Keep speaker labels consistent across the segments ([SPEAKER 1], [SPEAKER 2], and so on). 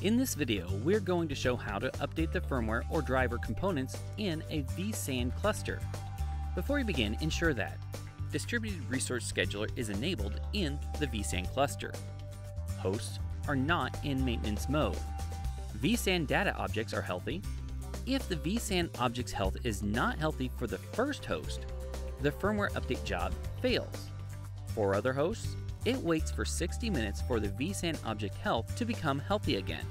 [SPEAKER 1] In this video, we're going to show how to update the firmware or driver components in a vSAN cluster. Before we begin, ensure that Distributed Resource Scheduler is enabled in the vSAN cluster. Hosts are not in maintenance mode. vSAN data objects are healthy. If the vSAN object's health is not healthy for the first host, the firmware update job fails. For other hosts, it waits for 60 minutes for the vSAN object health to become healthy again.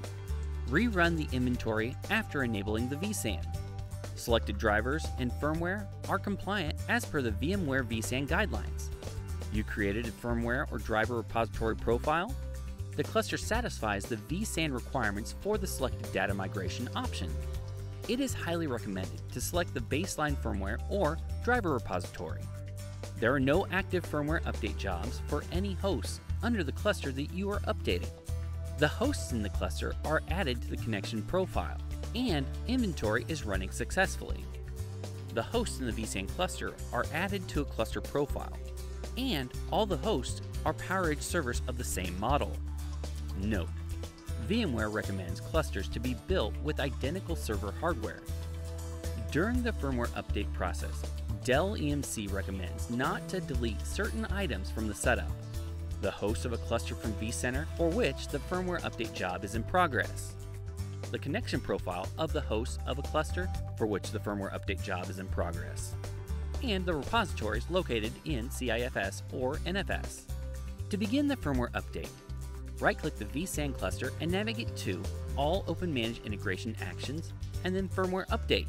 [SPEAKER 1] Rerun the inventory after enabling the vSAN. Selected drivers and firmware are compliant as per the VMware vSAN guidelines. You created a firmware or driver repository profile. The cluster satisfies the vSAN requirements for the selected data migration option. It is highly recommended to select the baseline firmware or driver repository. There are no active firmware update jobs for any hosts under the cluster that you are updating. The hosts in the cluster are added to the connection profile, and inventory is running successfully. The hosts in the vSAN cluster are added to a cluster profile, and all the hosts are PowerEdge servers of the same model. Note, VMware recommends clusters to be built with identical server hardware. During the firmware update process, Dell EMC recommends not to delete certain items from the setup. The host of a cluster from vCenter for which the firmware update job is in progress. The connection profile of the host of a cluster for which the firmware update job is in progress. And the repositories located in CIFS or NFS. To begin the firmware update, right-click the vSAN cluster and navigate to All Open OpenManage Integration Actions and then Firmware Update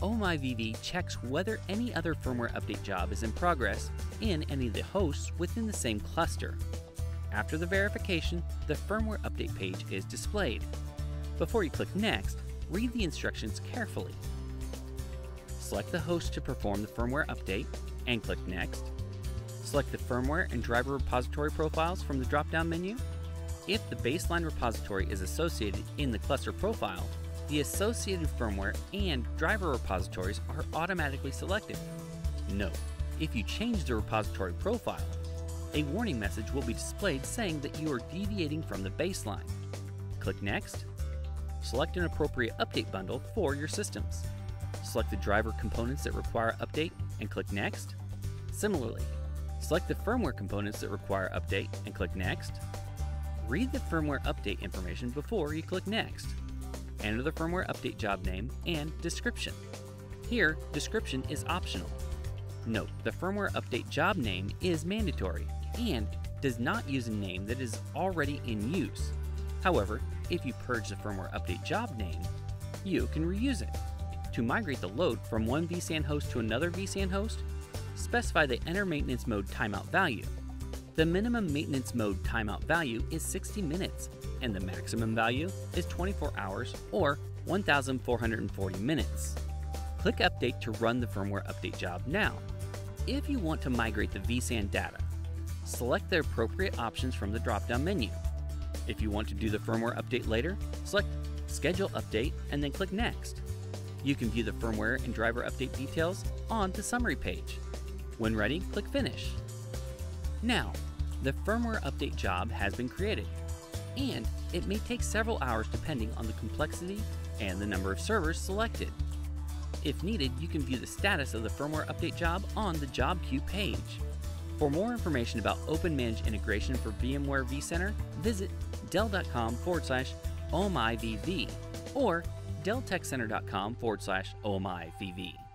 [SPEAKER 1] OMIVV checks whether any other firmware update job is in progress in any of the hosts within the same cluster. After the verification, the firmware update page is displayed. Before you click Next, read the instructions carefully. Select the host to perform the firmware update and click Next. Select the firmware and driver repository profiles from the drop-down menu. If the baseline repository is associated in the cluster profile, the associated firmware and driver repositories are automatically selected. Note, if you change the repository profile, a warning message will be displayed saying that you are deviating from the baseline. Click Next. Select an appropriate update bundle for your systems. Select the driver components that require update and click Next. Similarly, select the firmware components that require update and click Next. Read the firmware update information before you click Next enter the firmware update job name, and description. Here, description is optional. Note, the firmware update job name is mandatory and does not use a name that is already in use. However, if you purge the firmware update job name, you can reuse it. To migrate the load from one vSAN host to another vSAN host, specify the enter maintenance mode timeout value. The minimum maintenance mode timeout value is 60 minutes and the maximum value is 24 hours or 1,440 minutes. Click Update to run the firmware update job now. If you want to migrate the vSAN data, select the appropriate options from the drop-down menu. If you want to do the firmware update later, select Schedule Update and then click Next. You can view the firmware and driver update details on the summary page. When ready, click Finish. Now, the firmware update job has been created and it may take several hours depending on the complexity and the number of servers selected. If needed, you can view the status of the firmware update job on the job queue page. For more information about OpenManage integration for VMware vCenter, visit dell.com forward slash OMIVV or delltechcenter.com forward slash OMIVV.